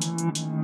Mm-hmm.